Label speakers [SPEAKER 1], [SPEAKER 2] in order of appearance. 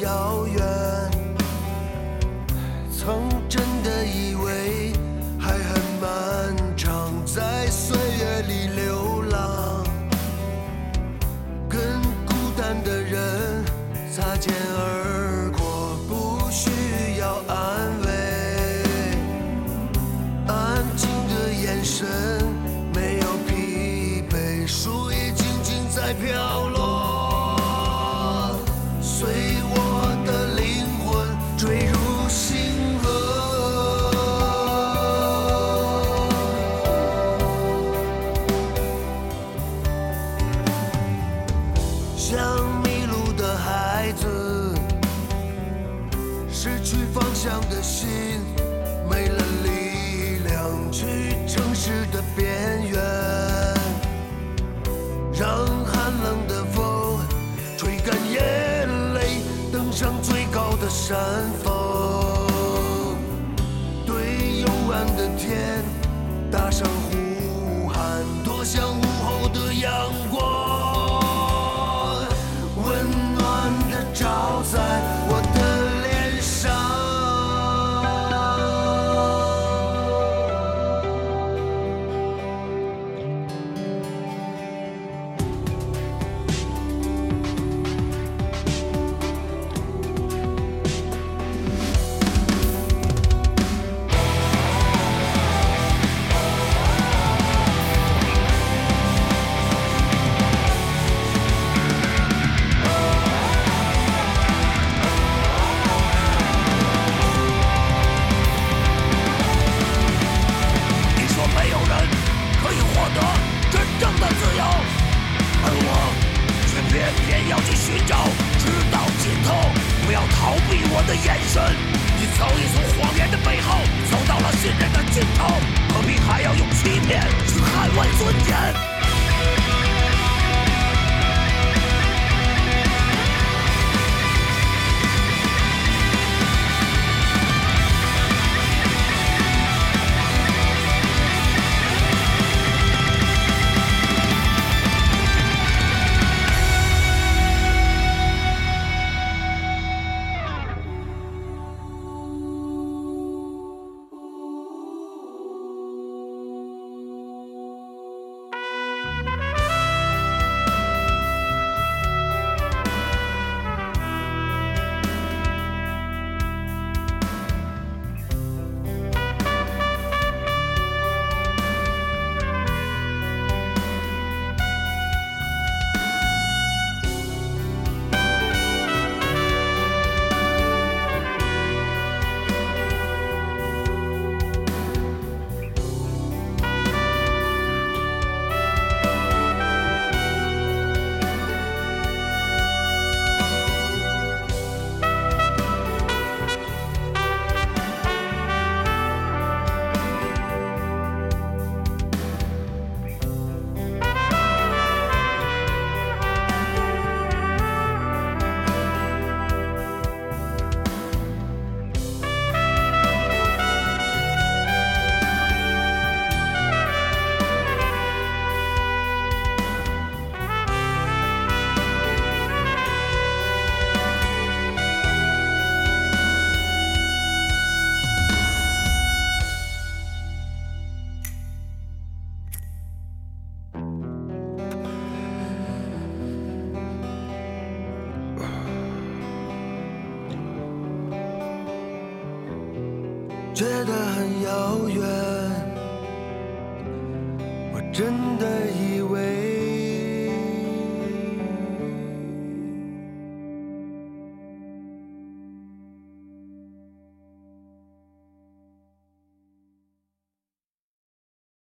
[SPEAKER 1] 遥远曾真的以为还很漫长在岁月里流浪跟孤单的人擦肩而过不需要安慰。安静的眼神没有疲惫树叶静静在飘落。像迷路的孩子，失去方向的心，没了力量去城市的边缘，让寒冷的风吹干眼泪，登上最高的山峰，对幽暗的天大声得真正的自由，而我却偏偏要去寻找，直到尽头。不要逃避我的眼神，你早已从谎言的背后走到了信任的尽头，何必还要用欺骗去捍卫尊严？觉得很遥远，我真的以